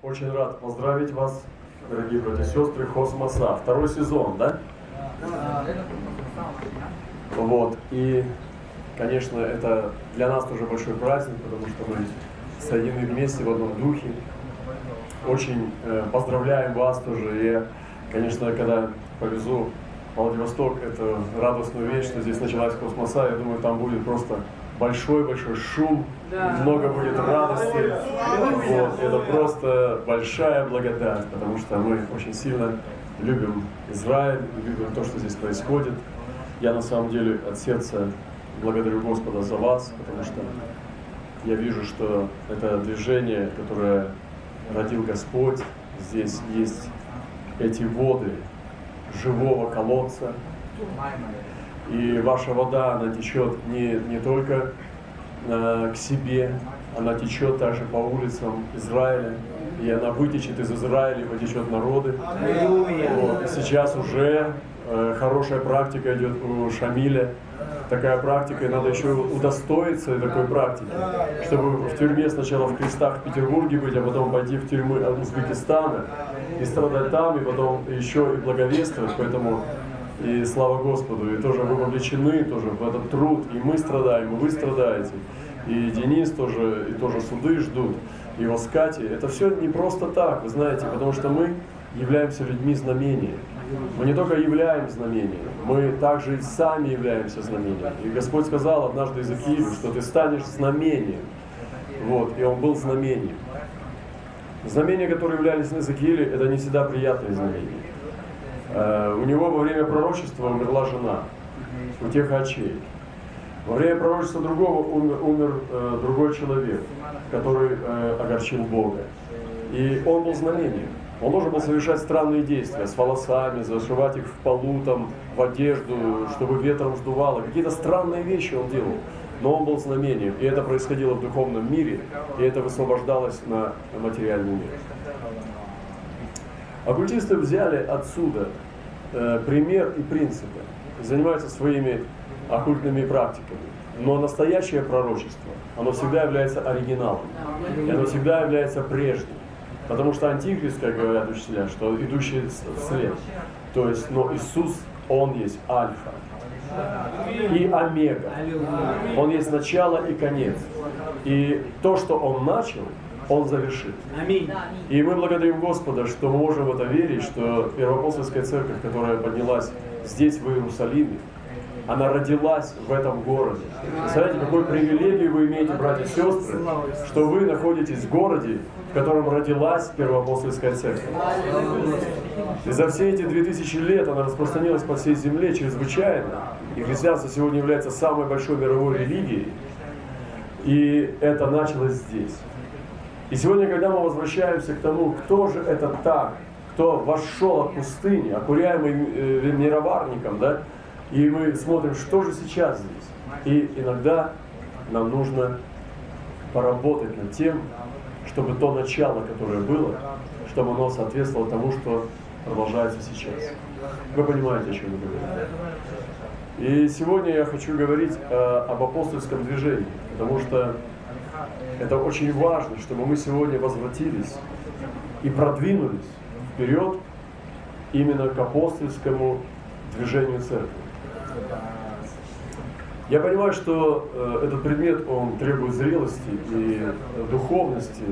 Очень рад поздравить вас, дорогие братья и сестры, Хосмоса. Второй сезон, да? Вот. И, конечно, это для нас тоже большой праздник, потому что мы соединены вместе в одном духе. Очень э, поздравляем вас тоже. И, конечно, когда повезу Владивосток, это радостную вещь, что здесь началась космоса. Я думаю, там будет просто большой-большой шум, да. много будет радости. Вот, это просто большая благодать, потому что мы очень сильно любим Израиль, любим то, что здесь происходит. Я на самом деле от сердца благодарю Господа за вас, потому что я вижу, что это движение, которое родил Господь, здесь есть эти воды живого колодца, и ваша вода, она течет не, не только э, к себе, она течет также по улицам Израиля. И она вытечет из Израиля, потечет народы. Вот. И сейчас уже э, хорошая практика идет у Шамиля. Такая практика, и надо еще удостоиться такой практики, чтобы в тюрьме сначала в крестах в Петербурге быть, а потом пойти в тюрьмы Узбекистана и страдать там, и потом еще и благовествовать. Поэтому и слава Господу, и тоже вы вовлечены тоже в этот труд, и мы страдаем, и вы страдаете, и Денис тоже, и тоже суды ждут, и Воскати. Это все не просто так, вы знаете, потому что мы являемся людьми знамения. Мы не только являем знамения, мы также и сами являемся знамением. И Господь сказал однажды Иезекиилю, что ты станешь знамением. Вот, и он был знамением. Знамения, которые являлись на Иезекииле, это не всегда приятные знамения. Э, у него во время пророчества умерла жена, у тех очей. Во время пророчества другого умер, умер э, другой человек, который э, огорчил Бога. И он был знамением. Он должен был совершать странные действия с волосами, зашивать их в полу, там, в одежду, чтобы ветром сдувало. Какие-то странные вещи он делал. Но он был знамением. И это происходило в духовном мире, и это высвобождалось на материальный мир. Оккультисты взяли отсюда э, пример и принципы, занимаются своими оккультными практиками. Но настоящее пророчество, оно всегда является оригиналом, и оно всегда является прежним. Потому что антихрист, как говорят учителя, что идущий след. То есть, но Иисус, Он есть альфа и омега. Он есть начало и конец. И то, что Он начал, он завершит. Аминь. И мы благодарим Господа, что мы можем в это верить, что Первоапостольская церковь, которая поднялась здесь, в Иерусалиме, она родилась в этом городе. Представляете, какой привилегию вы имеете, братья и сестры, что вы находитесь в городе, в котором родилась Первоапостольская церковь. И за все эти 2000 лет она распространилась по всей земле чрезвычайно. И христианство сегодня является самой большой мировой религией. И это началось здесь. И сегодня, когда мы возвращаемся к тому, кто же это так, кто вошел от пустыни, окуряемый э, мироварником, да, и мы смотрим, что же сейчас здесь. И иногда нам нужно поработать над тем, чтобы то начало, которое было, чтобы оно соответствовало тому, что продолжается сейчас. Вы понимаете, о чем я говорю. И сегодня я хочу говорить э, об апостольском движении, потому что это очень важно, чтобы мы сегодня возвратились и продвинулись вперед именно к апостольскому движению церкви. Я понимаю, что э, этот предмет, он требует зрелости и духовности.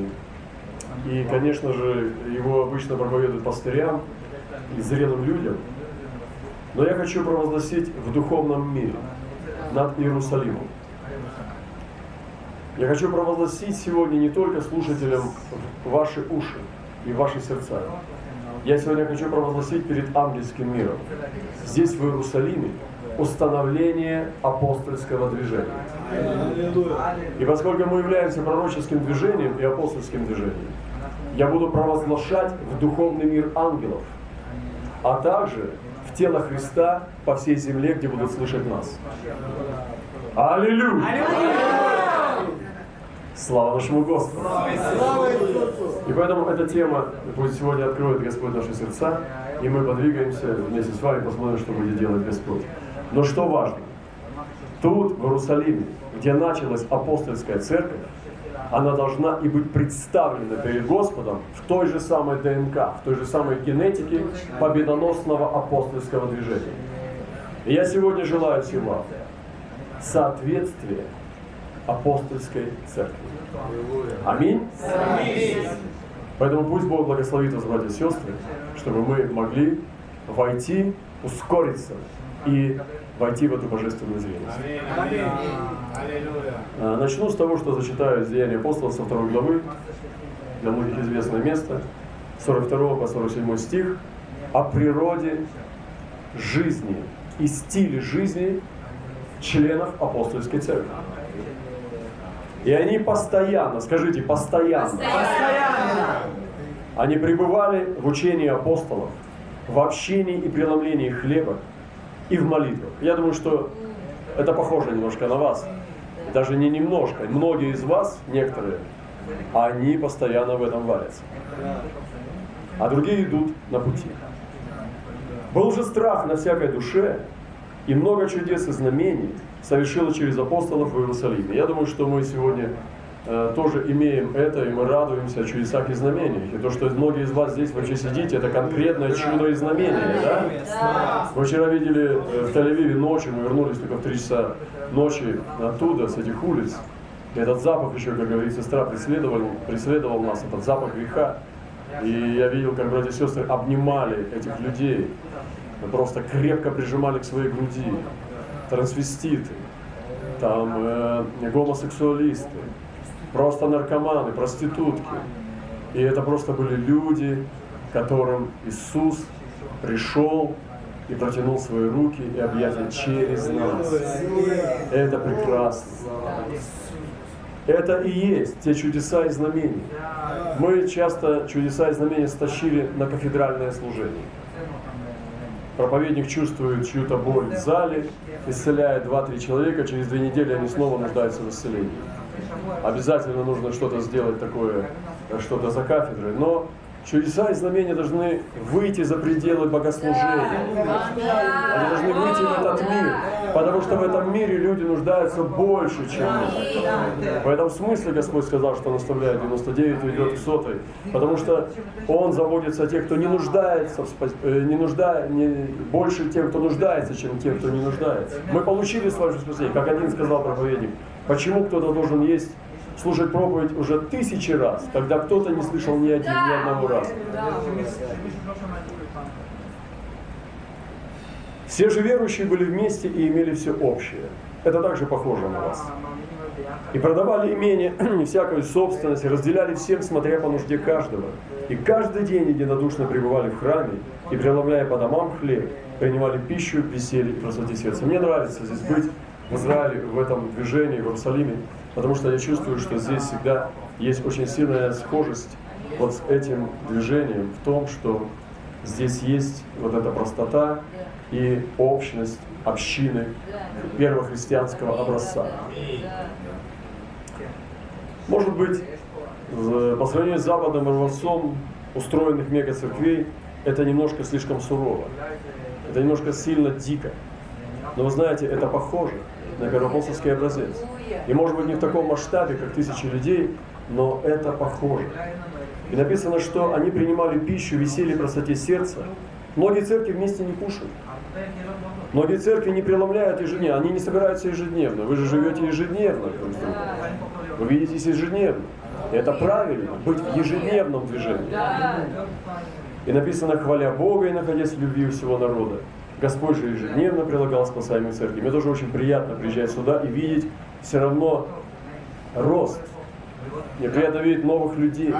И, конечно же, его обычно проповедуют пастырям и зрелым людям. Но я хочу провозгласить в духовном мире над Иерусалимом. Я хочу провозгласить сегодня не только слушателям ваши уши и ваши сердца. Я сегодня хочу провозгласить перед ангельским миром. Здесь, в Иерусалиме, установление апостольского движения. И поскольку мы являемся пророческим движением и апостольским движением, я буду провозглашать в духовный мир ангелов, а также в тело Христа по всей земле, где будут слышать нас. Аллилуйя! Слава нашему Господу! И поэтому эта тема пусть сегодня откроет Господь наши сердца, и мы подвигаемся вместе с вами, посмотрим, что будет делать Господь. Но что важно? Тут, в Иерусалиме, где началась апостольская церковь, она должна и быть представлена перед Господом в той же самой ДНК, в той же самой генетике победоносного апостольского движения. И я сегодня желаю всем вам соответствия апостольской церкви. Аминь. Аминь. Поэтому пусть Бог благословит вас, братья и сестры, чтобы мы могли войти, ускориться и войти в эту божественную зрелость. А, начну с того, что зачитаю из Деяния апостолов со второй главы, для многих известное место, 42 по 47 стих, о природе жизни и стиле жизни членов апостольской церкви. И они постоянно, скажите, постоянно, постоянно. они пребывали в учении апостолов, в общении и преломлении хлеба и в молитвах. Я думаю, что это похоже немножко на вас. Даже не немножко. Многие из вас, некоторые, они постоянно в этом варятся. А другие идут на пути. Был же страх на всякой душе, и много чудес и знамений совершило через апостолов в Иерусалиме. Я думаю, что мы сегодня э, тоже имеем это, и мы радуемся о чудесах и знамениях. И то, что многие из вас здесь вообще сидите, это конкретное чудо и знамение, да? Мы вчера видели э, в Тель-Авиве ночью, мы вернулись только в 3 часа ночи оттуда, с этих улиц. И этот запах еще, как говорит сестра, преследовал, преследовал нас, этот запах греха. И я видел, как братья и сестры обнимали этих людей, просто крепко прижимали к своей груди. Трансвеститы, там э, гомосексуалисты, просто наркоманы, проститутки. И это просто были люди, которым Иисус пришел и протянул свои руки и объятия через нас. Это прекрасно. Это и есть те чудеса и знамения. Мы часто чудеса и знамения стащили на кафедральное служение. Проповедник чувствует чью-то боль в зале, исцеляет 2-3 человека, через две недели они снова нуждаются в исцелении. Обязательно нужно что-то сделать такое, что-то за кафедрой. Но Чудеса и знамения должны выйти за пределы богослужения. Они должны выйти в этот мир, потому что в этом мире люди нуждаются больше, чем мы. В этом смысле Господь сказал, что Он оставляет 99 и идет к сотой, потому что Он заботится о тех, кто не нуждается, в спас... Э, не нужда... не... больше тех, кто нуждается, чем тех, кто не нуждается. Мы получили свое спасение, как один сказал проповедник. Почему кто-то должен есть слушать проповедь уже тысячи раз, когда кто-то не слышал ни один, ни одного раза. Все же верующие были вместе и имели все общее. Это также похоже на вас. И продавали имение и всякую собственность, разделяли всем, смотря по нужде каждого. И каждый день единодушно пребывали в храме, и, преломляя по домам хлеб, принимали пищу, веселье и красоте сердца. Мне нравится здесь быть в Израиле, в этом движении, в Иерусалиме, потому что я чувствую, что здесь всегда есть очень сильная схожесть вот с этим движением в том, что здесь есть вот эта простота и общность общины первого христианского образца. Может быть, по сравнению с Западом и образцом устроенных мега-церквей, это немножко слишком сурово. Это немножко сильно дико. Но вы знаете, это похоже на первоапостольский образец. И может быть не в таком масштабе, как тысячи людей, но это похоже. И написано, что они принимали пищу, веселье, красоте сердца. Многие церкви вместе не кушают. Многие церкви не преломляют ежедневно, они не собираются ежедневно. Вы же живете ежедневно. Вы видитесь ежедневно. И это правильно, быть в ежедневном движении. И написано, хваля Бога и находясь в любви у всего народа. Господь же ежедневно прилагал спасаемые церкви. Мне тоже очень приятно приезжать сюда и видеть все равно рост. Мне приятно видеть новых людей,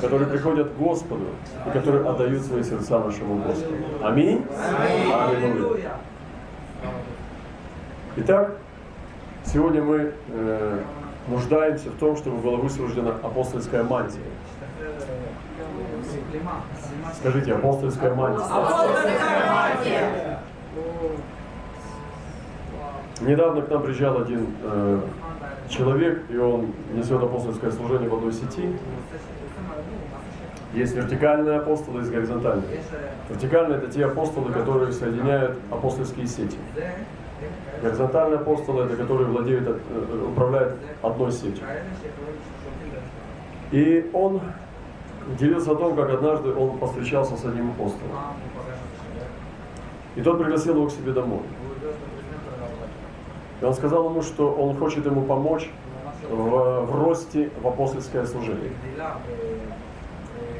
которые приходят к Господу и которые отдают свои сердца нашему Господу. Аминь. Аминь. Итак, сегодня мы э, нуждаемся в том, чтобы была высвобождена апостольская мантия. Скажите, апостольская мантия. Апостольская мантия. Недавно к нам приезжал один э, человек, и он несет апостольское служение в одной сети. Есть вертикальные апостолы, есть горизонтальные. Вертикальные – это те апостолы, которые соединяют апостольские сети. Горизонтальные апостолы это которые владеют, э, управляют одной сетью. И он делился о том, как однажды он повстречался с одним апостолом. И тот пригласил его к себе домой. И он сказал ему, что он хочет ему помочь в, в росте в апостольское служение.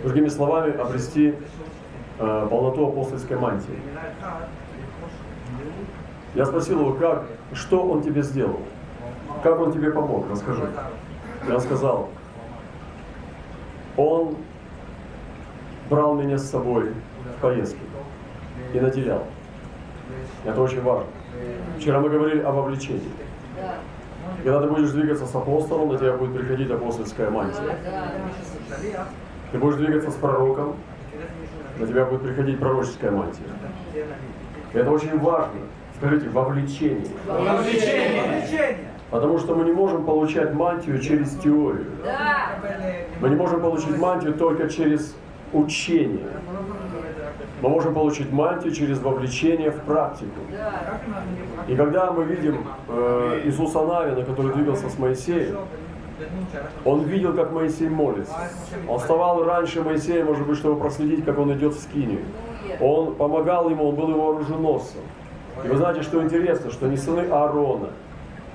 Другими словами, обрести э, полноту апостольской мантии. Я спросил его, как, что он тебе сделал? Как он тебе помог? Расскажи. Он сказал, он брал меня с собой в поездки и наделял. Это очень важно. Вчера мы говорили о вовлечении. Когда ты будешь двигаться с апостолом, на тебя будет приходить апостольская мантия. Ты будешь двигаться с пророком, на тебя будет приходить пророческая мантия. И это очень важно. Скажите, вовлечение. Вовлечение. Потому что мы не можем получать мантию через теорию. Мы не можем получить мантию только через учение. Мы можем получить мантию через вовлечение в практику. И когда мы видим э, Иисуса Навина, который двигался с Моисеем, он видел, как Моисей молится. Он вставал раньше Моисея, может быть, чтобы проследить, как он идет в скинию. Он помогал ему, он был его оруженосцем. И вы знаете, что интересно, что не сыны Аарона,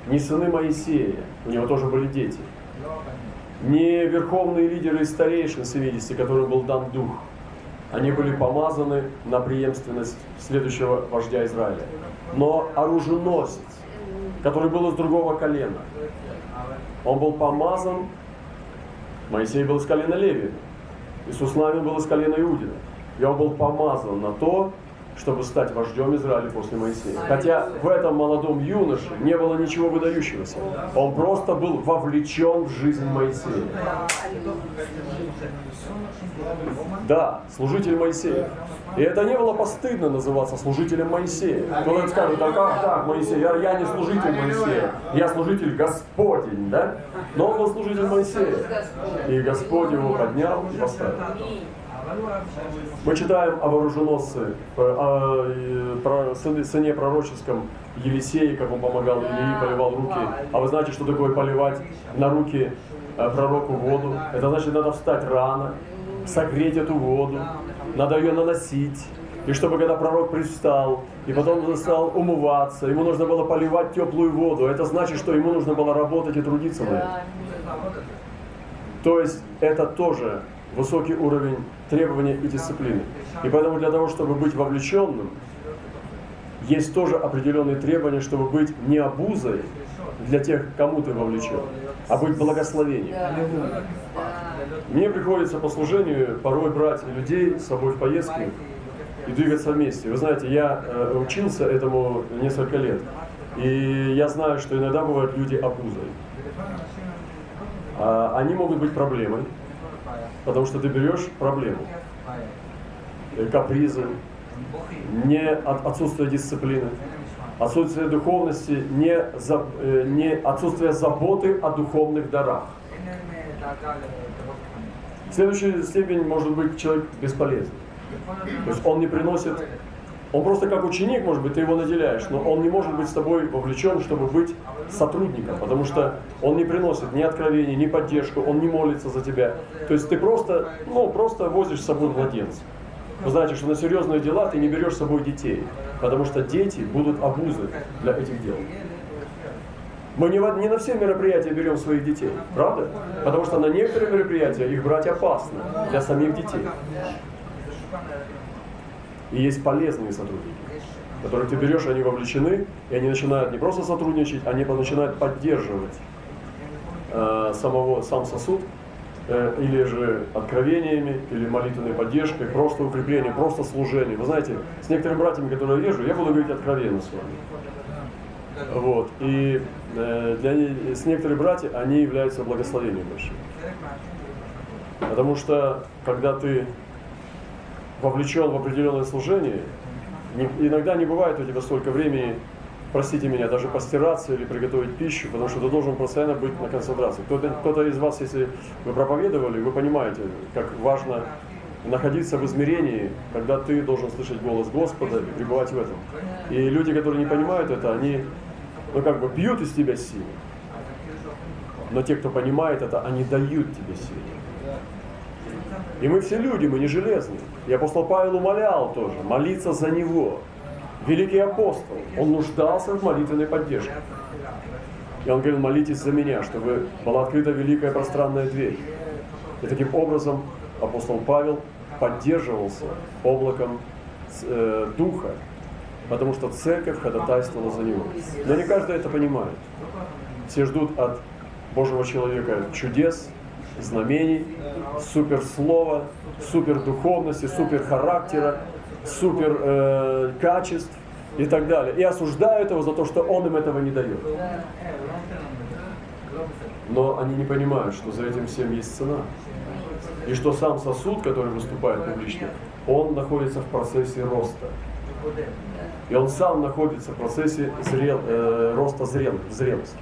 не сыны Моисея, у него тоже были дети, не верховные лидеры и старейшин 70, которым был дан дух – они были помазаны на преемственность следующего вождя Израиля. Но оруженосец, который был из другого колена, он был помазан, Моисей был из колена Левия, Иисус Навин был из колена Иудина. И он был помазан на то, чтобы стать вождем Израиля после Моисея. Хотя в этом молодом юноше не было ничего выдающегося. Он просто был вовлечен в жизнь Моисея. Да, служитель Моисея. И это не было постыдно называться служителем Моисея. Кто-то скажет, а как так, Моисей? Я, я не служитель Моисея, я служитель Господень, да? Но он был служитель Моисея. И Господь его поднял и поставил. Мы читаем о вооруженосце, о сыне пророческом Елисее, как он помогал Илии, поливал руки. А вы знаете, что такое поливать на руки э, пророку воду? Это значит, надо встать рано, согреть эту воду, надо ее наносить. И чтобы когда пророк пристал, и потом стал умываться, ему нужно было поливать теплую воду. Это значит, что ему нужно было работать и трудиться на. То есть это тоже высокий уровень требования и дисциплины. И поэтому для того, чтобы быть вовлеченным, есть тоже определенные требования, чтобы быть не обузой для тех, кому ты вовлечен, а быть благословением. Мне приходится по служению порой брать людей с собой в поездки и двигаться вместе. Вы знаете, я э, учился этому несколько лет, и я знаю, что иногда бывают люди обузой. А, они могут быть проблемой, Потому что ты берешь проблему, капризы, не от отсутствие дисциплины, отсутствие духовности, не, за, э, не отсутствие заботы о духовных дарах. Следующая степень может быть человек бесполезный. То есть он не приносит он просто как ученик, может быть, ты его наделяешь, но он не может быть с тобой вовлечен, чтобы быть сотрудником, потому что он не приносит ни откровения, ни поддержку, он не молится за тебя. То есть ты просто, ну, просто возишь с собой младенца. Вы знаете, что на серьезные дела ты не берешь с собой детей, потому что дети будут обузы для этих дел. Мы не, не на все мероприятия берем своих детей, правда? Потому что на некоторые мероприятия их брать опасно для самих детей. И есть полезные сотрудники, которых ты берешь, они вовлечены, и они начинают не просто сотрудничать, они начинают поддерживать э, самого, сам сосуд, э, или же откровениями, или молитвенной поддержкой, просто укреплением, просто служением. Вы знаете, с некоторыми братьями, которые я вижу, я буду говорить откровенно с вами. Вот. И э, для, с некоторыми братьями они являются благословением большим. Потому что, когда ты вовлечен в определенное служение, иногда не бывает у тебя столько времени, простите меня, даже постираться или приготовить пищу, потому что ты должен постоянно быть на концентрации. Кто-то, кто из вас, если вы проповедовали, вы понимаете, как важно находиться в измерении, когда ты должен слышать голос Господа и пребывать в этом. И люди, которые не понимают это, они ну как бы бьют из тебя силу. Но те, кто понимает это, они дают тебе силу. И мы все люди, мы не железные. И апостол Павел умолял тоже, молиться за него. Великий апостол, он нуждался в молитвенной поддержке. И он говорил, молитесь за меня, чтобы была открыта великая пространная дверь. И таким образом апостол Павел поддерживался облаком э, духа, потому что церковь ходатайствовала за него. Но не каждый это понимает. Все ждут от Божьего человека чудес, знамений, суперслова, супердуховности, суперхарактера, супер э, качеств и так далее. И осуждают его за то, что он им этого не дает. Но они не понимают, что за этим всем есть цена. И что сам сосуд, который выступает публично, он находится в процессе роста. И он сам находится в процессе зрел, э, роста зрел, зрелости.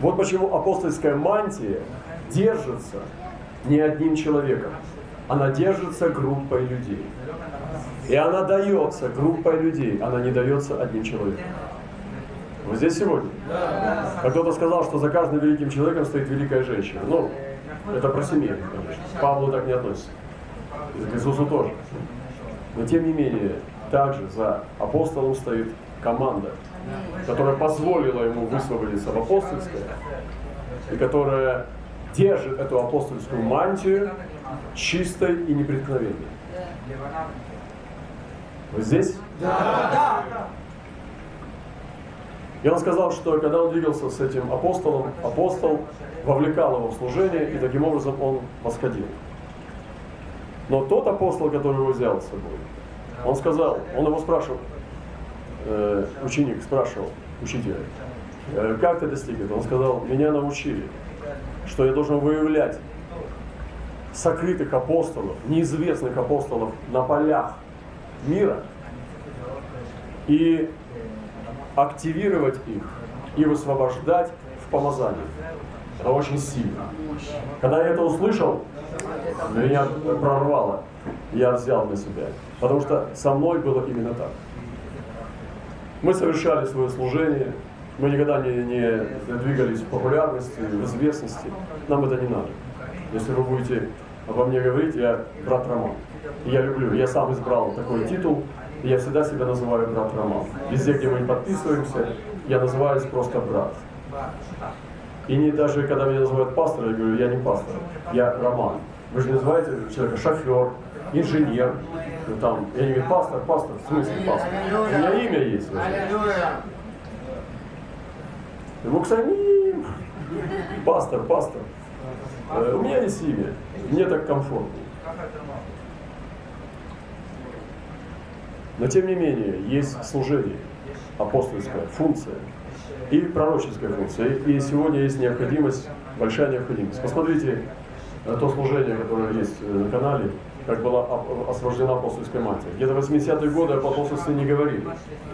Вот почему апостольская мантия держится не одним человеком. Она держится группой людей. И она дается группой людей, она не дается одним человеком. Вы здесь сегодня? А кто-то сказал, что за каждым великим человеком стоит великая женщина. Ну, это про семью, конечно. Павлу так не относится. К Иисусу тоже. Но тем не менее, также за апостолом стоит команда, которая позволила ему высвободиться в апостольское, и которая держит эту апостольскую мантию чистой и непреткновенной. Вы здесь? Да. И он сказал, что когда он двигался с этим апостолом, апостол вовлекал его в служение, и таким образом он восходил. Но тот апостол, который его взял с собой, он сказал, он его спрашивал, э, ученик спрашивал учителя, э, как ты достиг этого? Он сказал, меня научили, что я должен выявлять сокрытых апостолов, неизвестных апостолов на полях мира и активировать их и высвобождать в помазании. Это очень сильно. Когда я это услышал, меня прорвало. Я взял на себя. Потому что со мной было именно так. Мы совершали свое служение, мы никогда не, не двигались в популярности, в известности. Нам это не надо. Если вы будете обо мне говорить, я брат Роман. Я люблю, я сам избрал такой титул, я всегда себя называю брат Роман. Везде, где мы не подписываемся, я называюсь просто брат. И не даже когда меня называют пастор, я говорю, я не пастор, я Роман. Вы же называете человека шофер, инженер, ну, там, я не говорю, пастор, пастор, в смысле пастор? У меня имя есть. Муксаним, пастор, пастор. Э, у меня есть имя, мне так комфортно. Но тем не менее, есть служение, апостольская функция и пророческая функция. И сегодня есть необходимость, большая необходимость. Посмотрите то служение, которое есть э, на канале, как была освобождена апостольская мантия. Где-то 80-е годы об апостольстве не говорили.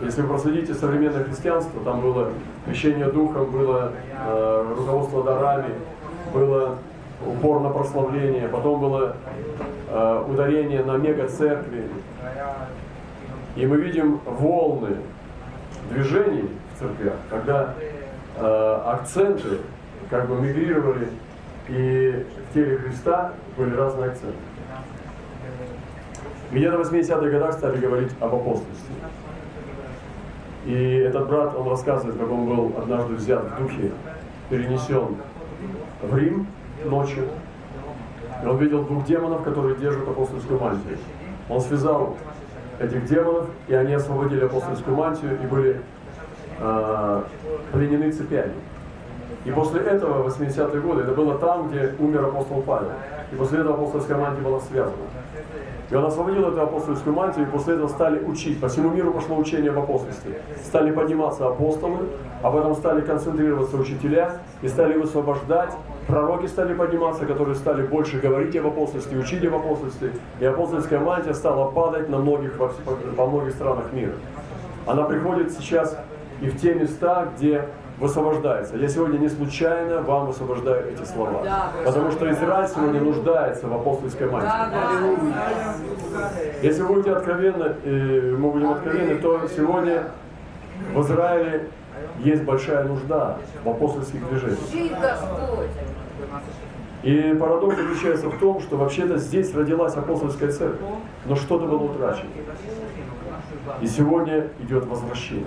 Если вы проследите современное христианство, там было крещение духом, было э, руководство дарами, было упор на прославление, потом было э, ударение на мега-церкви. И мы видим волны движений в церквях, когда э, акценты как бы мигрировали, и теле Христа были разные акценты. Где-то в 80-х годах стали говорить об апостольстве. И этот брат, он рассказывает, как он был однажды взят в духе, перенесен в Рим ночью. И он видел двух демонов, которые держат апостольскую мантию. Он связал этих демонов, и они освободили апостольскую мантию и были э, пленены цепями. И после этого, в 80-е годы, это было там, где умер апостол Павел. И после этого апостольская мантия была связана. И он освободил эту апостольскую мантию, и после этого стали учить. По всему миру пошло учение в апостольстве. Стали подниматься апостолы, об этом стали концентрироваться учителя, и стали высвобождать. Пророки стали подниматься, которые стали больше говорить об апостольстве, учить об апостольстве. И апостольская мантия стала падать на многих, во многих странах мира. Она приходит сейчас и в те места, где высвобождается. Я сегодня не случайно вам высвобождаю эти слова. Потому что Израиль сегодня нуждается в апостольской мантии. Если вы будете откровенны, и мы будем откровенны, то сегодня в Израиле есть большая нужда в апостольских движениях. И парадокс заключается в том, что вообще-то здесь родилась апостольская церковь, но что-то было утрачено. И сегодня идет возвращение.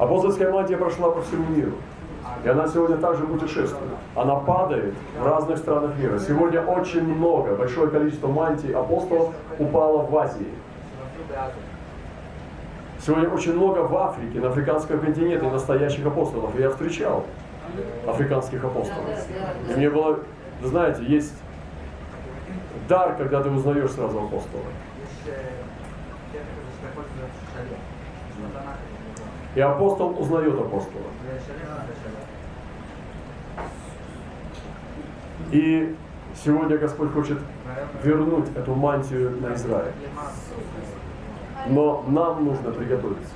Апостольская мантия прошла по всему миру. И она сегодня также путешествует. Она падает в разных странах мира. Сегодня очень много, большое количество мантий апостолов упало в Азии. Сегодня очень много в Африке, на африканском континенте настоящих апостолов. Я встречал африканских апостолов. И мне было, вы знаете, есть дар, когда ты узнаешь сразу апостола. И апостол узнает апостола. И сегодня Господь хочет вернуть эту мантию на Израиль. Но нам нужно приготовиться.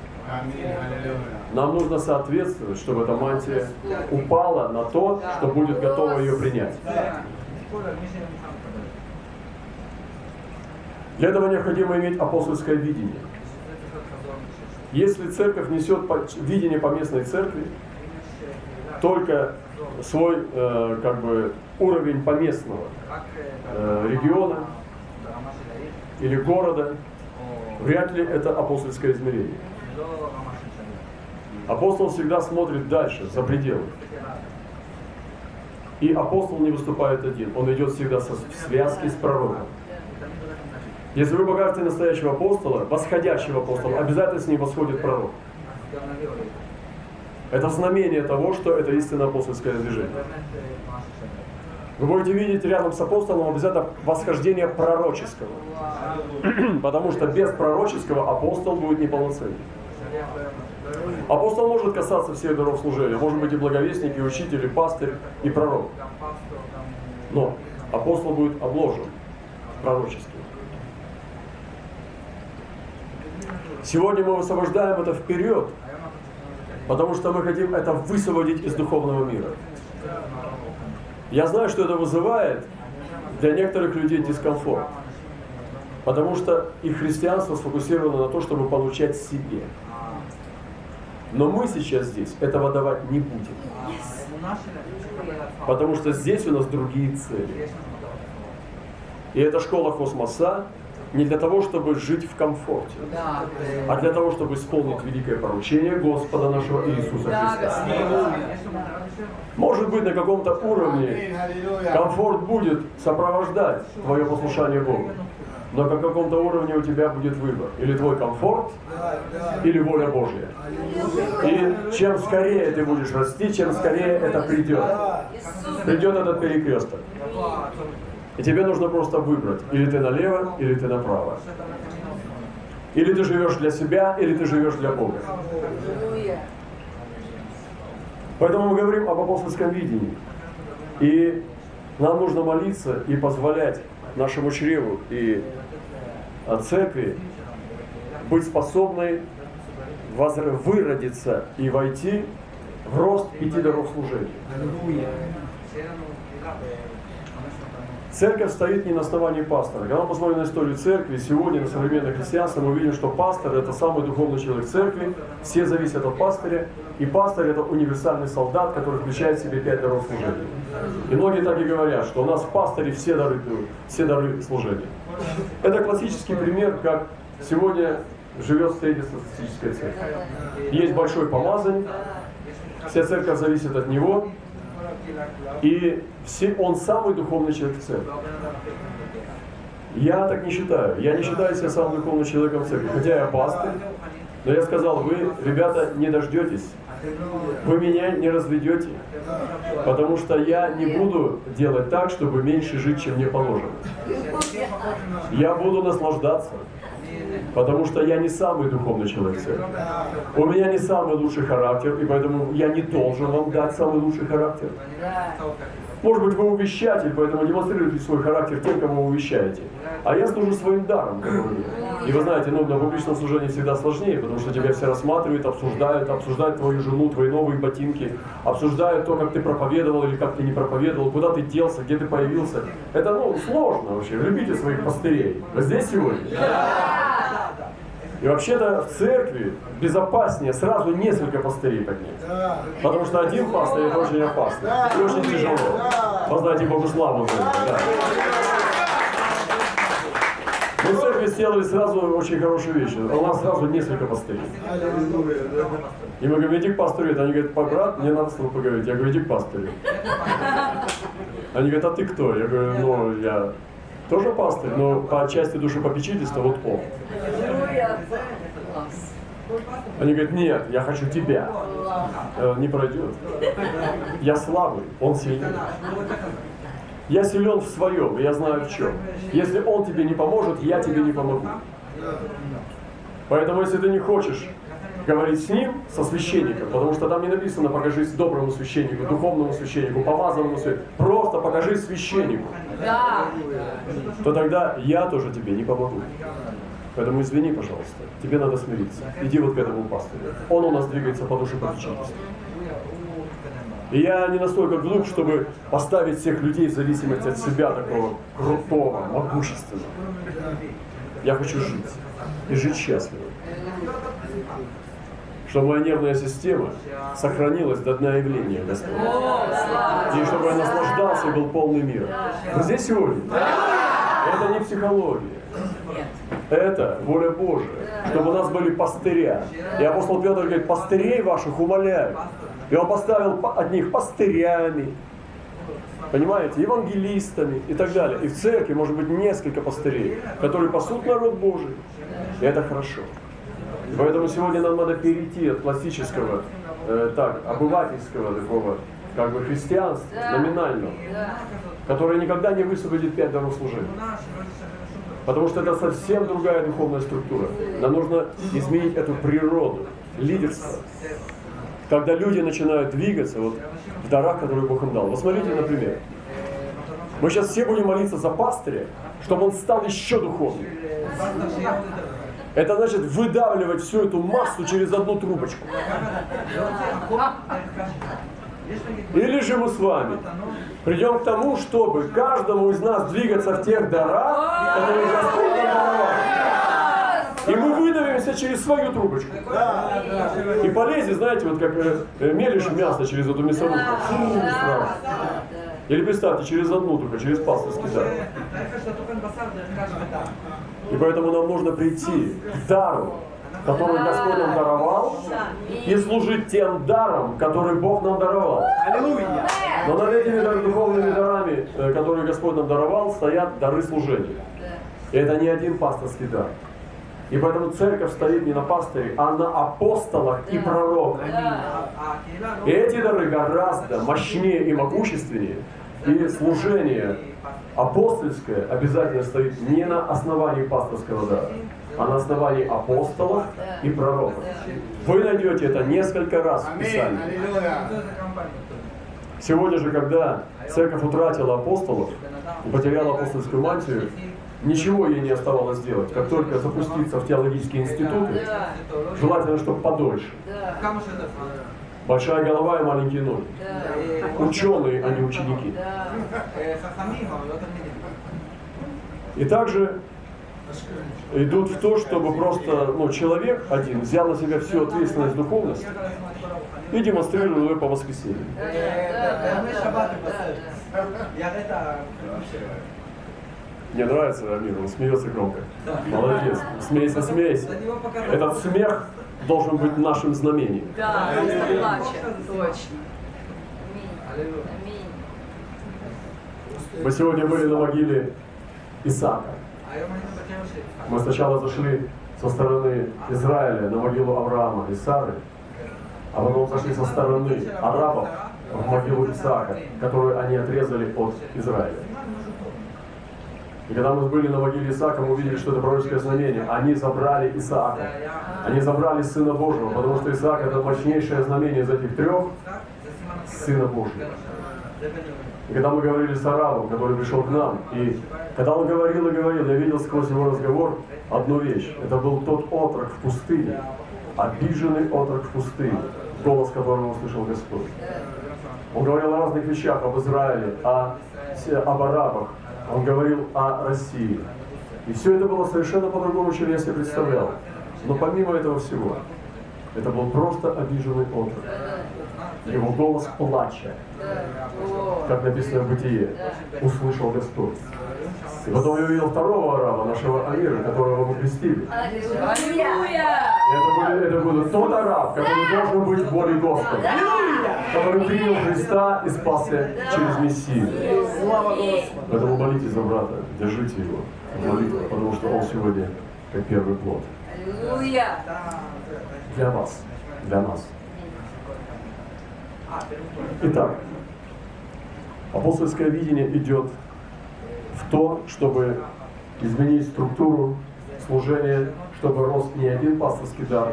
Нам нужно соответствовать, чтобы эта мантия упала на то, что будет готово ее принять. Для этого необходимо иметь апостольское видение. Если церковь несет видение по местной церкви, только свой э, как бы уровень поместного э, региона или города, вряд ли это апостольское измерение. Апостол всегда смотрит дальше, за пределы. И апостол не выступает один, он идет всегда в связке с пророком. Если вы покажете настоящего апостола, восходящего апостола, обязательно с ним восходит пророк. Это знамение того, что это истинно апостольское движение. Вы будете видеть рядом с апостолом обязательно восхождение пророческого. Потому что без пророческого апостол будет неполноценен. Апостол может касаться всех даров служения. Может быть и благовестник, и учитель, и пастырь, и пророк. Но апостол будет обложен пророческим. Сегодня мы высвобождаем это вперед, потому что мы хотим это высвободить из духовного мира. Я знаю, что это вызывает для некоторых людей дискомфорт, потому что их христианство сфокусировано на то, чтобы получать себе. Но мы сейчас здесь этого давать не будем. Потому что здесь у нас другие цели. И эта школа космоса не для того, чтобы жить в комфорте, а для того, чтобы исполнить великое поручение Господа нашего Иисуса Христа. Может быть, на каком-то уровне комфорт будет сопровождать твое послушание Богу. Но на каком-то уровне у тебя будет выбор. Или твой комфорт, или воля Божья. И чем скорее ты будешь расти, чем скорее это придет. Придет этот перекресток. И тебе нужно просто выбрать, или ты налево, или ты направо. Или ты живешь для себя, или ты живешь для Бога. Поэтому мы говорим об апостольском видении. И нам нужно молиться и позволять нашему чреву и церкви быть способной выродиться и войти в рост пяти даров служения. Церковь стоит не на основании пастора. Когда мы посмотрим на историю церкви, сегодня на современное христианство, мы видим, что пастор – это самый духовный человек церкви, все зависят от пастыря, и пастор – это универсальный солдат, который включает в себе пять даров служения. И многие так и говорят, что у нас в пасторе все дары, все дары служения. Это классический пример, как сегодня живет среднестатистическая церковь. Есть большой помазанник, вся церковь зависит от него, и все, он самый духовный человек в церкви. Я так не считаю. Я не считаю себя самым духовным человеком в церкви. Хотя я пастырь. Но я сказал, вы, ребята, не дождетесь. Вы меня не разведете. Потому что я не буду делать так, чтобы меньше жить, чем мне положено. Я буду наслаждаться. Потому что я не самый духовный человек церкви. У меня не самый лучший характер, и поэтому я не должен вам дать самый лучший характер. Может быть, вы увещатель, поэтому демонстрируйте свой характер тем, кому вы увещаете. А я служу своим даром, который И вы знаете, ну, на публичном служении всегда сложнее, потому что тебя все рассматривают, обсуждают, обсуждают твою жену, твои новые ботинки, обсуждают то, как ты проповедовал или как ты не проповедовал, куда ты делся, где ты появился. Это, ну, сложно вообще. Любите своих пастырей. Вы здесь сегодня? И вообще-то в церкви безопаснее сразу несколько пастырей поднять. Потому что один пастырь это очень опасно и очень тяжело. Познайте Богу славу. Да. Мы в церкви сделали сразу очень хорошую вещь. У нас сразу несколько пастырей. И мы говорим, иди к пастырю. Они говорят, брат, мне надо с тобой поговорить. Я говорю, иди к пастырю. Они говорят, а ты кто? Я говорю, ну, я тоже пастырь, но по части душепопечительства вот он. Они говорят, нет, я хочу тебя. Э, не пройдет. Я слабый, он сильный. Я силен в своем, я знаю в чем. Если он тебе не поможет, я тебе не помогу. Поэтому, если ты не хочешь говорить с ним, со священником, потому что там не написано «покажись доброму священнику», «духовному священнику», «помазанному священнику». Просто покажи священнику. Да. То тогда я тоже тебе не помогу. Поэтому извини, пожалуйста, тебе надо смириться. Иди вот к этому пастырю. Он у нас двигается по душе попечительству. И я не настолько глуп, чтобы поставить всех людей в зависимости от себя такого крутого, могущественного. Я хочу жить. И жить счастливо. Чтобы моя нервная система сохранилась до дня явления Господа. И чтобы я наслаждался и был полный мир. Вы здесь сегодня? Это не психология. Это воля Божия, чтобы у нас были пастыря. И апостол Петр говорит, пастырей ваших умоляю. И он поставил от них пастырями, понимаете, евангелистами и так далее. И в церкви может быть несколько пастырей, которые пасут народ Божий. И это хорошо. Поэтому сегодня нам надо перейти от классического, э, так, обывательского такого, как бы христианства, номинального, которое никогда не высвободит пять даров служения. Потому что это совсем другая духовная структура. Нам нужно изменить эту природу, лидерство. Когда люди начинают двигаться вот, в дарах, которые Бог им дал. Вот смотрите, например, мы сейчас все будем молиться за пастыря, чтобы он стал еще духовнее. Это значит выдавливать всю эту массу через одну трубочку. Или же мы с вами придем к тому, чтобы каждому из нас двигаться в тех дарах, которые Господь нам И мы выдавимся через свою трубочку. И полезет, знаете, вот как э, мелишь мясо через эту мясорубку. Или представьте, через одну только, через пасторский дар. И поэтому нам нужно прийти к дару, который Господь нам даровал, и служить тем даром, который Бог нам даровал. Но над этими духовными дарами, э, которые Господь нам даровал, стоят дары служения. И это не один пасторский дар. И поэтому церковь стоит не на пастыре, а на апостолах и пророках. И эти дары гораздо мощнее и могущественнее. И служение апостольское обязательно стоит не на основании пасторского дара, а на основании апостолов и пророков. Вы найдете это несколько раз в Писании. Сегодня же, когда церковь утратила апостолов и потеряла апостольскую мантию, ничего ей не оставалось делать. Как только запуститься в теологические институты, желательно, чтобы подольше. Большая голова и маленькие ноги. Ученые, а не ученики. И также идут в то, чтобы просто ну, человек один взял на себя всю ответственность духовности и демонстрировал ее по воскресеньям. Мне нравится Амир, он смеется громко. Молодец. Смейся, смейся. Этот смех должен быть нашим знамением. Да, плачет. Точно. Аминь. Мы сегодня были на могиле Исаака. Мы сначала зашли со стороны Израиля на могилу Авраама и Сары, а потом зашли со стороны арабов в могилу Исаака, которую они отрезали от Израиля. И когда мы были на могиле Исаака, мы увидели, что это пророческое знамение. Они забрали Исаака. Они забрали Сына Божьего, потому что Исаак это мощнейшее знамение из этих трех Сына Божьего. И когда мы говорили с арабом, который пришел к нам, и когда он говорил и говорил, я видел сквозь его разговор одну вещь. Это был тот отрок в пустыне, обиженный отрок в пустыне, голос которого услышал Господь. Он говорил о разных вещах, об Израиле, о, об арабах, он говорил о России. И все это было совершенно по-другому, чем я себе представлял. Но помимо этого всего, это был просто обиженный отрок. Его голос плача, как написано в Бытие, услышал Господь. И потом я увидел второго араба, нашего Амира, которого мы крестили. Аллилуйя! Это, был, это был тот араб, который должен быть в воле Господа, который принял Христа и спасся через Мессию. Поэтому молитесь за брата, держите его в молитве, потому что он сегодня как первый плод. Аллилуйя! Для вас, для нас. Итак, апостольское видение идет в то, чтобы изменить структуру служения, чтобы рос не один пасторский дар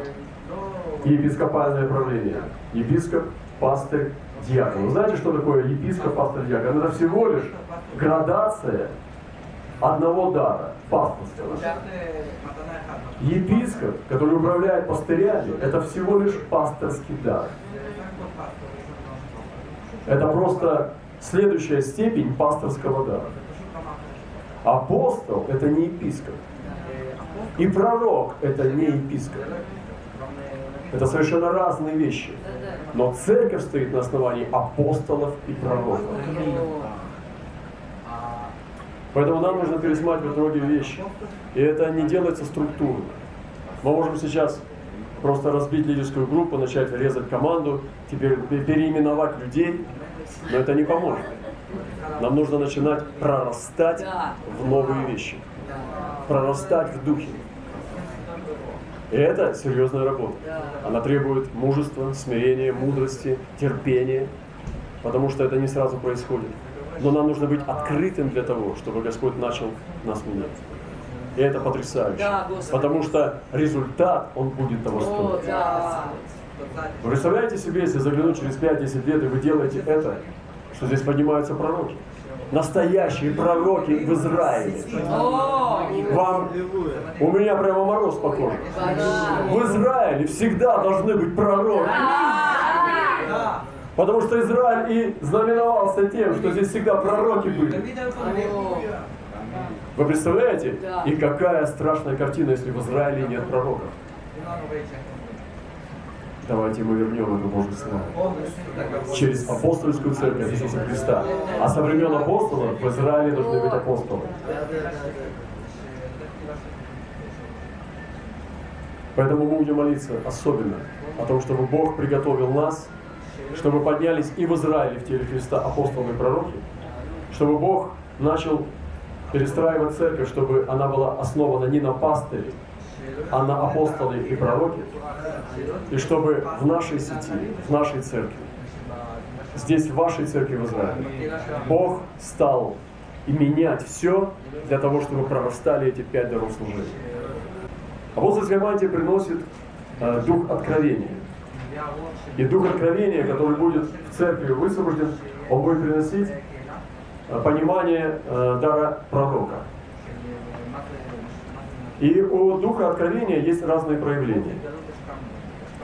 и епископальное правление. Епископ, пастырь, диакон. Вы знаете, что такое епископ, пастырь, диакон? Это всего лишь градация одного дара, пасторского. Епископ, который управляет пастырями, это всего лишь пасторский дар. Это просто следующая степень пасторского дара. Апостол – это не епископ. И пророк – это не епископ. Это совершенно разные вещи. Но церковь стоит на основании апостолов и пророков. Поэтому нам нужно пересматривать многие вещи. И это не делается структурно. Мы можем сейчас просто разбить лидерскую группу, начать резать команду, теперь переименовать людей, но это не поможет. Нам нужно начинать прорастать в новые вещи, прорастать в духе. И это серьезная работа. Она требует мужества, смирения, мудрости, терпения, потому что это не сразу происходит. Но нам нужно быть открытым для того, чтобы Господь начал нас менять. И это потрясающе. Да, потому что результат, он будет того стоить. да. Вы представляете себе, если заглянуть через 5-10 лет, и вы делаете это, что здесь поднимаются пророки? Настоящие пророки в Израиле. Вам, у меня прямо мороз по коже. В Израиле всегда должны быть пророки. Потому что Израиль и знаменовался тем, что здесь всегда пророки были. Вы представляете? Да. И какая страшная картина, если в Израиле нет пророков. Давайте мы вернем эту Божью славу. Через апостольскую церковь Иисуса Христа. А со времен апостолов в Израиле должны быть апостолы. Поэтому мы будем молиться особенно о том, чтобы Бог приготовил нас, чтобы поднялись и в Израиле в теле Христа апостолы и пророки, чтобы Бог начал перестраивать церковь, чтобы она была основана не на пастыре, а на апостоле и пророке, и чтобы в нашей сети, в нашей церкви, здесь в вашей церкви в Израиле, Бог стал и менять все для того, чтобы прорастали эти пять даров служения. Апостольская мантия приносит э, дух откровения. И дух откровения, который будет в церкви высвобожден, он будет приносить понимание э, дара пророка. И у духа откровения есть разные проявления.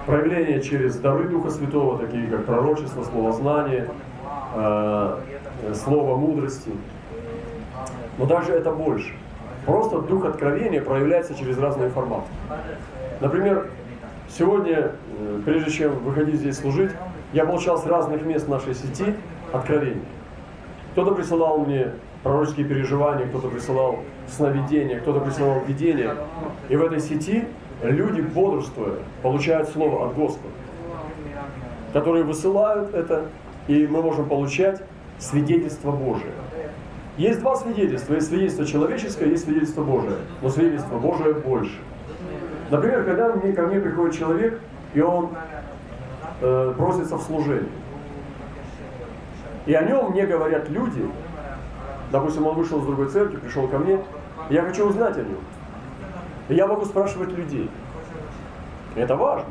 Проявления через дары Духа Святого, такие как пророчество, словознание, э, э, слово мудрости. Но даже это больше. Просто дух откровения проявляется через разные форматы. Например, сегодня, э, прежде чем выходить здесь служить, я получал с разных мест нашей сети откровения. Кто-то присылал мне пророческие переживания, кто-то присылал сновидения, кто-то присылал видения. И в этой сети люди, бодрствуя, получают слово от Господа, которые высылают это, и мы можем получать свидетельство Божие. Есть два свидетельства. Есть свидетельство человеческое, есть свидетельство Божие. Но свидетельство Божие больше. Например, когда мне, ко мне приходит человек, и он э, просится в служение. И о нем мне говорят люди, допустим, он вышел из другой церкви, пришел ко мне, я хочу узнать о нем. И я могу спрашивать людей. Это важно.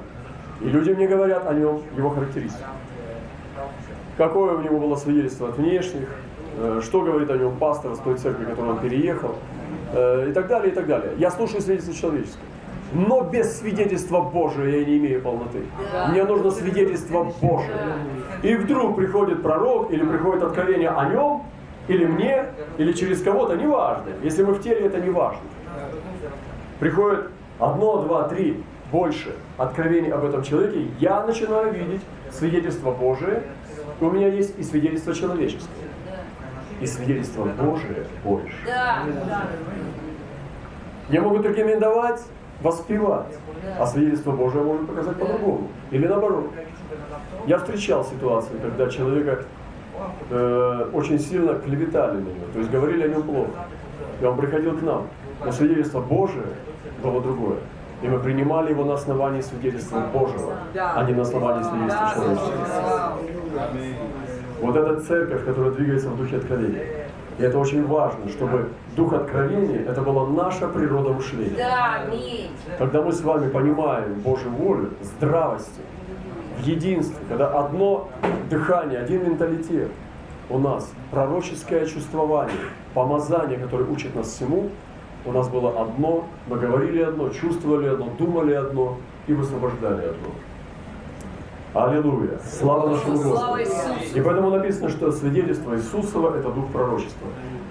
И люди мне говорят о нем, его характеристиках. Какое у него было свидетельство от внешних, э, что говорит о нем пастор с той церкви, в которую он переехал, э, и так далее, и так далее. Я слушаю свидетельство человеческое. Но без свидетельства Божия я не имею полноты. Мне нужно свидетельство Божие. И вдруг приходит пророк или приходит откровение о нем, или мне, или через кого-то, неважно. Если мы в теле, это не важно. Приходит одно, два, три, больше откровений об этом человеке, я начинаю видеть свидетельство Божие, у меня есть и свидетельство человеческое. И свидетельство Божие больше. Да. Я могу рекомендовать, воспевать, а свидетельство Божие может показать по-другому. Или наоборот. Я встречал ситуации, когда человека э, очень сильно клеветали на него, то есть говорили о нем плохо. И он приходил к нам. Но свидетельство Божие было другое. И мы принимали его на основании свидетельства Божьего, а не на основании свидетельства человеческого. Вот эта церковь, которая двигается в духе откровения. И это очень важно, чтобы дух откровения, это была наша природа мышления. Да. Когда мы с вами понимаем Божью волю, здравости, в единстве, когда одно дыхание, один менталитет у нас, пророческое чувствование, помазание, которое учит нас всему, у нас было одно, мы говорили одно, чувствовали одно, думали одно и высвобождали одно. Аллилуйя! Слава нашему Господу! И поэтому написано, что свидетельство Иисусова – это дух пророчества.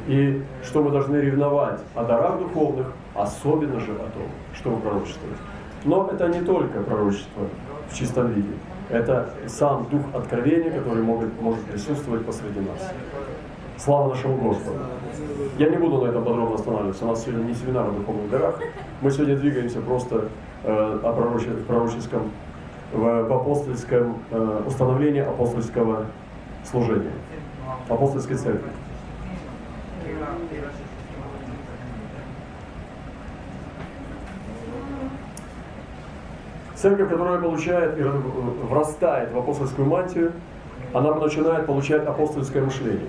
И что мы должны ревновать о дарах духовных, особенно же о том, что вы пророчествуете. Но это не только пророчество в чистом виде. Это сам дух откровения, который может, может присутствовать посреди нас. Слава нашему Господу! Я не буду на этом подробно останавливаться. У нас сегодня не семинар о духовных дарах. Мы сегодня двигаемся просто э, о пророче- в пророческом, в, в апостольском э, установлении апостольского служения, апостольской церкви. Церковь, которая получает и э, врастает в апостольскую мантию, она начинает получать апостольское мышление.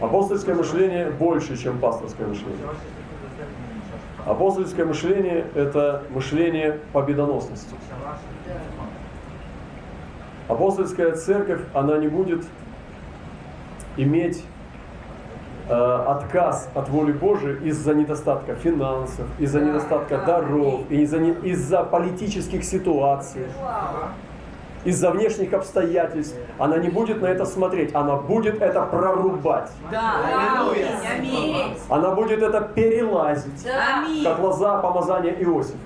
Апостольское мышление больше, чем пасторское мышление. Апостольское мышление – это мышление победоносности. Апостольская церковь, она не будет иметь э, отказ от воли Божией из-за недостатка финансов, из-за недостатка даров, из-за, из-за политических ситуаций, из-за внешних обстоятельств. Она не будет на это смотреть, она будет это прорубать. Да, аминь. Аминь. Она будет это перелазить, Да. как лоза помазания Иосифа.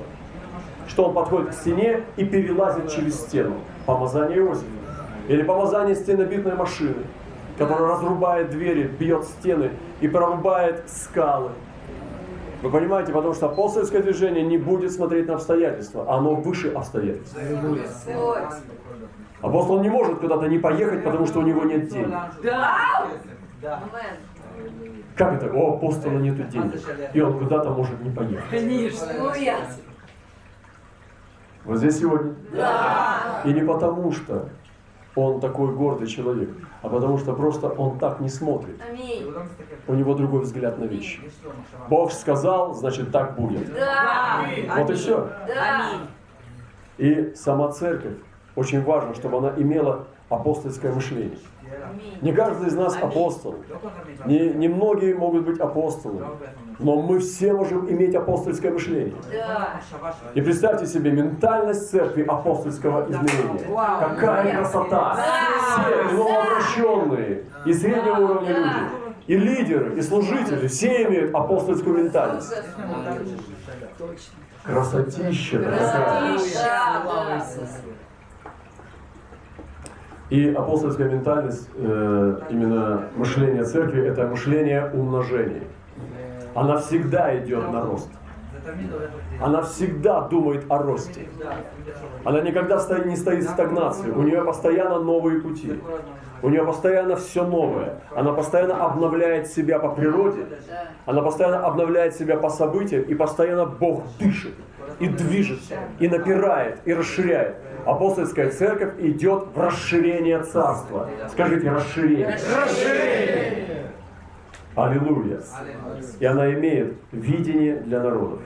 Что он подходит к стене и перелазит через стену. Помазание Иосифа. Или помазание стенобитной машины, которая разрубает двери, бьет стены и прорубает скалы. Вы понимаете, потому что апостольское движение не будет смотреть на обстоятельства, оно выше обстоятельств. Апостол не может куда-то не поехать, потому что у него нет денег. Да. Как это? У апостола нет денег. И он куда-то может не поехать. Аллилуйя. Вот здесь сегодня. Да. И не потому, что он такой гордый человек, а потому что просто он так не смотрит. Аминь. У него другой взгляд на вещи. Бог сказал, значит так будет. Да. Вот и все. Да. И сама церковь, очень важно, чтобы она имела апостольское мышление. Не каждый из нас апостол. Не, не многие могут быть апостолами. Но мы все можем иметь апостольское мышление. И представьте себе ментальность церкви апостольского измерения. Какая красота! Все новообращенные и среднего уровня люди, и лидеры, и служители, все имеют апостольскую ментальность. Красотища такая. И апостольская ментальность, э, именно мышление церкви, это мышление умножения. Она всегда идет на рост. Она всегда думает о росте. Она никогда не стоит в стагнации. У нее постоянно новые пути. У нее постоянно все новое. Она постоянно обновляет себя по природе. Она постоянно обновляет себя по событиям. И постоянно Бог дышит. И движется. И напирает. И расширяет. Апостольская церковь идет в расширение царства. Скажите, расширение. Аллилуйя. И она имеет видение для народов.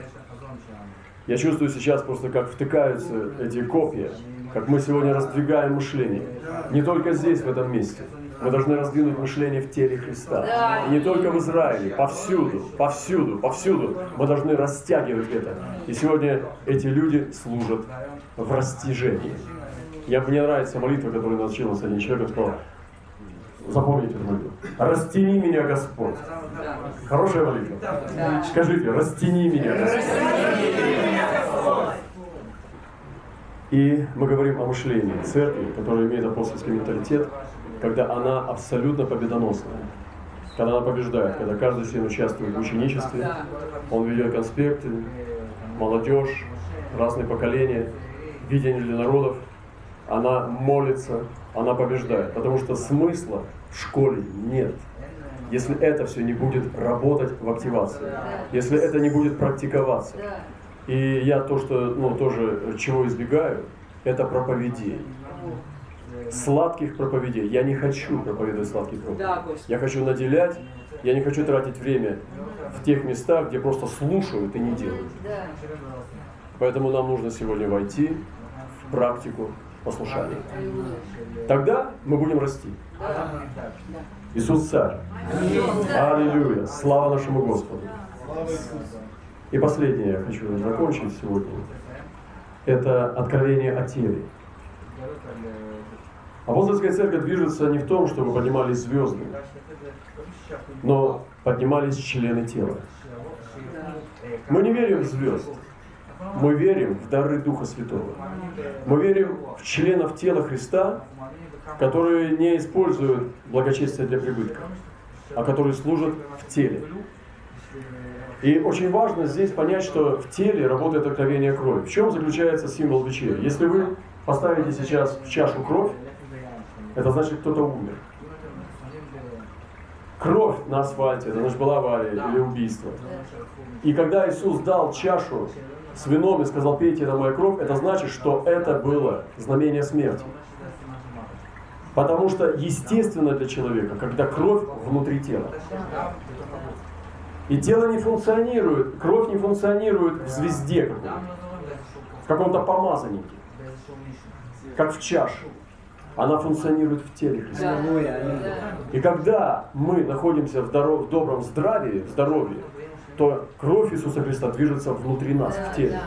Я чувствую сейчас просто, как втыкаются эти копья, как мы сегодня раздвигаем мышление. Не только здесь, в этом месте. Мы должны раздвинуть мышление в теле Христа. И не только в Израиле, повсюду, повсюду, повсюду. Мы должны растягивать это. И сегодня эти люди служат в растяжении. Я, мне нравится молитва, которую научил нас один человек, сказал, запомните эту молитву. Растяни меня, Господь. Хорошая молитва? Скажите, растяни меня. И мы говорим о мышлении церкви, которая имеет апостольский менталитет, когда она абсолютно победоносная. Когда она побеждает, когда каждый член участвует в ученичестве, он ведет конспекты, молодежь, разные поколения, видение для народов, она молится, она побеждает. Потому что смысла в школе нет. Если это все не будет работать в активации, если это не будет практиковаться. И я то, что, ну, тоже чего избегаю, это проповедей. Сладких проповедей. Я не хочу проповедовать сладкие проповеди. Я хочу наделять, я не хочу тратить время в тех местах, где просто слушают и не делают. Поэтому нам нужно сегодня войти в практику послушания. Тогда мы будем расти. Иисус Царь. Аллилуйя. Слава нашему Господу. И последнее я хочу закончить сегодня. Это откровение о теле. Апостольская церковь движется не в том, чтобы поднимались звезды, но поднимались члены тела. Мы не верим в звезд. Мы верим в дары Духа Святого. Мы верим в членов тела Христа, которые не используют благочестие для прибытка, а которые служат в теле. И очень важно здесь понять, что в теле работает откровение крови. В чем заключается символ вечери? Если вы поставите сейчас в чашу кровь, это значит, кто-то умер. Кровь на асфальте, это значит была авария или убийство. И когда Иисус дал чашу с вином и сказал, пейте, это моя кровь, это значит, что это было знамение смерти. Потому что естественно для человека, когда кровь внутри тела. И тело не функционирует, кровь не функционирует в звезде в каком-то помазаннике, как в чаше. Она функционирует в теле Христа. И когда мы находимся в, здоров, в добром здравии, в здоровье, то кровь Иисуса Христа движется внутри нас, в теле.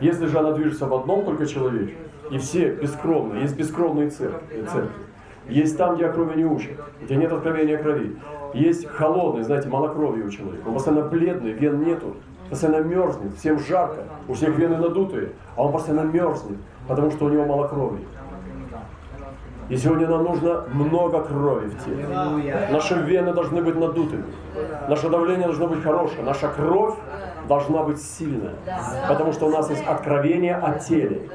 Если же она движется в одном только человеке, и все бескровные, есть бескровные церкви, церкви есть там, где о крови не учат, где нет откровения крови. Есть холодный, знаете, малокровие у человека. Он постоянно бледный, вен нету, постоянно мерзнет, всем жарко, у всех вены надутые, а он постоянно мерзнет, потому что у него малокровие. И сегодня нам нужно много крови в теле. Наши вены должны быть надутыми. Наше давление должно быть хорошее. Наша кровь должна быть сильная. Потому что у нас есть откровение о теле.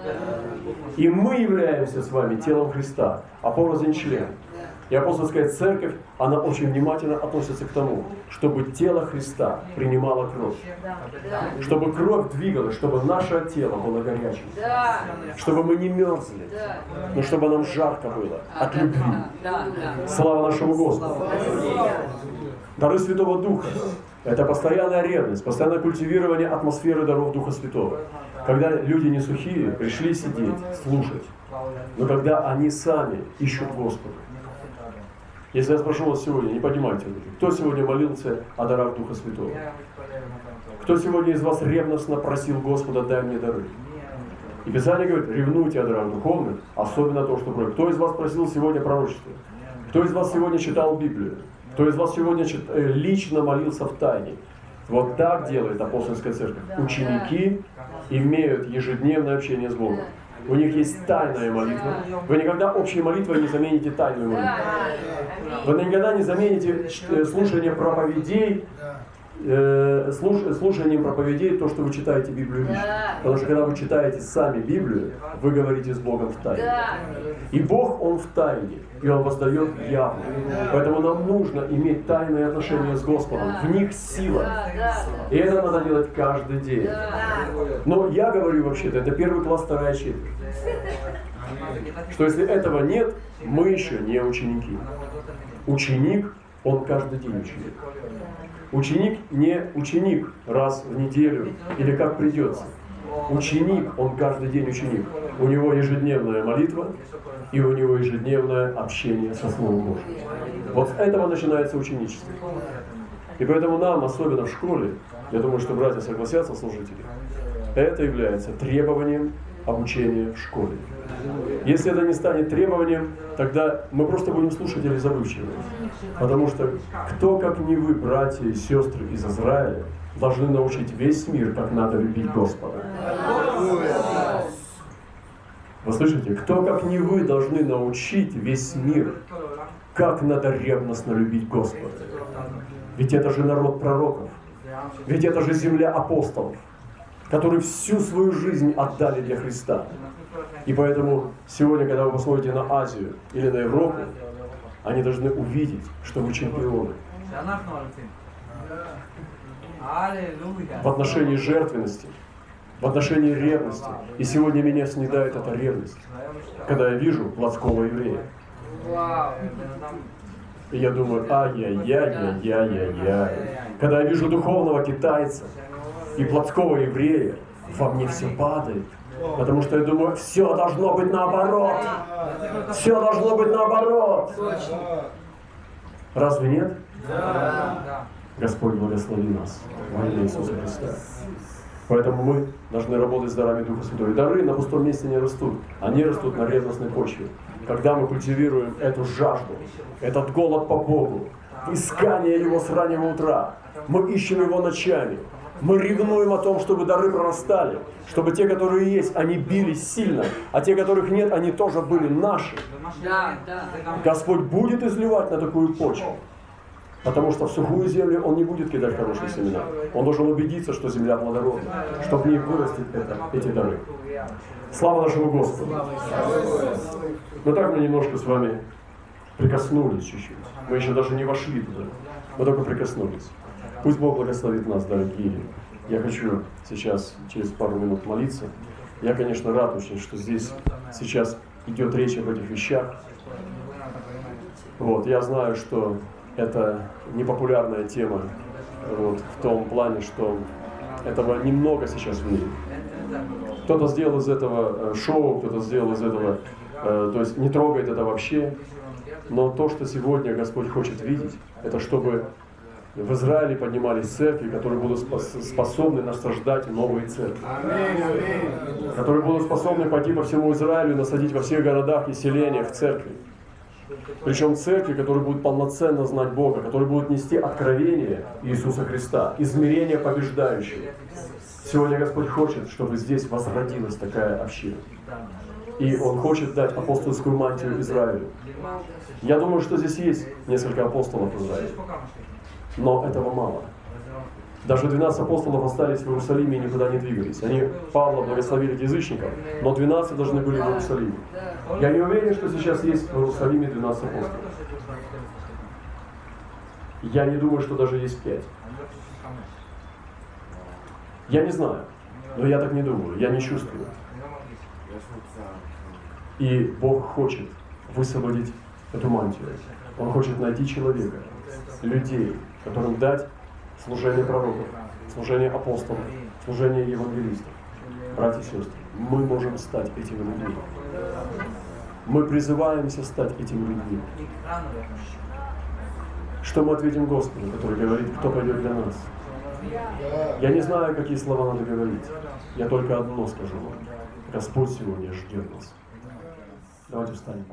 И мы являемся с вами телом Христа, а порознь член. И апостольская церковь, она очень внимательно относится к тому, чтобы тело Христа принимало кровь. Чтобы кровь двигалась, чтобы наше тело было горячим. Чтобы мы не мерзли, но чтобы нам жарко было от любви. Слава нашему Господу. Дары Святого Духа. Это постоянная ревность, постоянное культивирование атмосферы даров Духа Святого. Когда люди не сухие, пришли сидеть, слушать. Но когда они сами ищут Господа. Если я спрошу вас сегодня, не поднимайте руки, кто сегодня молился о дарах Духа Святого? Кто сегодня из вас ревностно просил Господа, дай мне дары? И Писание говорит, ревнуйте о дарах духовных, особенно то, что кровь. Кто из вас просил сегодня пророчество? Кто из вас сегодня читал Библию? Кто из вас сегодня чит... Э, лично молился в тайне? Вот так делает апостольская церковь. Ученики имеют ежедневное общение с Богом. У них есть тайная молитва. Вы никогда общей молитвой не замените тайную молитву. Вы никогда не замените э, слушание проповедей э, слушанием проповедей то, что вы читаете Библию лично. Потому что когда вы читаете сами Библию, вы говорите с Богом в тайне. И Бог, Он в тайне, и Он воздает явно. Поэтому нам нужно иметь тайные отношения с Господом. В них сила. И это надо делать каждый день. Но я говорю вообще-то, это первый класс, вторая четверть. Что если этого нет, мы еще не ученики. Ученик, он каждый день ученик. Ученик не ученик раз в неделю или как придется. Ученик, он каждый день ученик. У него ежедневная молитва и у него ежедневное общение со Словом Божьим. Вот с этого начинается ученичество. И поэтому нам, особенно в школе, я думаю, что братья согласятся, служители, это является требованием обучение в школе. Если это не станет требованием, тогда мы просто будем слушать или забывчивы. Потому что кто, как не вы, братья и сестры из Израиля, должны научить весь мир, как надо любить Господа. Вы слышите? Кто, как не вы, должны научить весь мир, как надо ревностно любить Господа. Ведь это же народ пророков. Ведь это же земля апостолов, которые всю свою жизнь отдали для Христа. И поэтому сегодня, когда вы посмотрите на Азию или на Европу, они должны увидеть, что вы чемпионы. В отношении жертвенности, в отношении ревности. И сегодня меня снедает эта ревность, когда я вижу плотского еврея. И я думаю, ай-яй-яй-яй-яй-яй. Когда я вижу духовного китайца и плотского еврея, во мне все падает. Потому что я думаю, все должно быть наоборот. Все должно быть наоборот. Разве нет? Господь благослови нас во имя Иисуса Христа. Поэтому мы должны работать с дарами Духа Святого. Дары на пустом месте не растут. Они растут на ревностной почве. Когда мы культивируем эту жажду, этот голод по Богу, искание Его с раннего утра, мы ищем Его ночами, мы ревнуем о том, чтобы дары прорастали, чтобы те, которые есть, они бились сильно, а те, которых нет, они тоже были наши. Господь будет изливать на такую почву. Потому что в сухую землю он не будет кидать хорошие семена. Он должен убедиться, что земля плодородна, что в ней вырастет это, эти дары. Слава нашему Господу! Но так мы немножко с вами прикоснулись чуть-чуть. Мы еще даже не вошли туда. Мы только прикоснулись. Пусть Бог благословит нас, дорогие. Я хочу сейчас через пару минут молиться. Я, конечно, рад очень, что здесь сейчас идет речь об этих вещах. Вот, я знаю, что это непопулярная тема вот, в том плане, что этого немного сейчас в мире. Кто-то сделал из этого э, шоу, кто-то сделал из этого, э, то есть не трогает это вообще. Но то, что сегодня Господь хочет видеть, это чтобы в Израиле поднимались церкви, которые будут способны насаждать новые церкви. Которые будут способны пойти по всему Израилю и насадить во всех городах и селениях церкви. Причем церкви, которые будут полноценно знать Бога, которые будут нести откровение Иисуса Христа, измерение побеждающего. Сегодня Господь хочет, чтобы здесь возродилась такая община. И Он хочет дать апостольскую мантию Израилю. Я думаю, что здесь есть несколько апостолов Израиля. Но этого мало. Даже 12 апостолов остались в Иерусалиме и никуда не двигались. Они Павла благословили язычников, но 12 должны были в Иерусалиме. Я не уверен, что сейчас есть в Иерусалиме 12 апостолов. Я не думаю, что даже есть 5. Я не знаю, но я так не думаю, я не чувствую. И Бог хочет высвободить эту мантию. Он хочет найти человека, людей, которым дать служение пророков, служение апостолов, служение евангелистов. Братья и сестры, мы можем стать этими людьми. Мы призываемся стать этими людьми. Что мы ответим Господу, который говорит, кто пойдет для нас? Я не знаю, какие слова надо говорить. Я только одно скажу вам. Господь сегодня ждет нас. Давайте встанем.